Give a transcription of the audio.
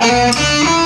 Música